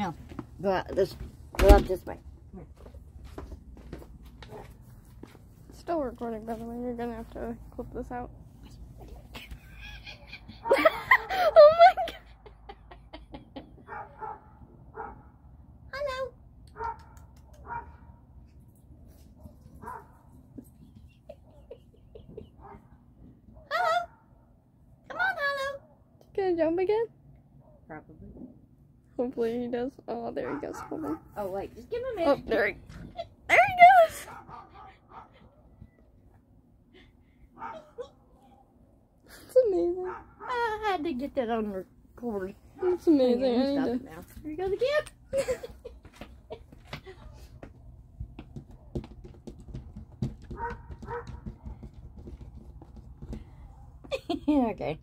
Go out this. Go out this way. Still recording, by the way. You're gonna have to clip this out. oh my god. Hello. Hello. Come on, hello. Gonna jump again? Probably. Hopefully he does. Oh, there he goes. Hold on. Oh wait, just give him a oh, minute. Oh, there he, there he goes. It's amazing. I had to get that on record. It's amazing. I need to- now. Here he goes again. okay.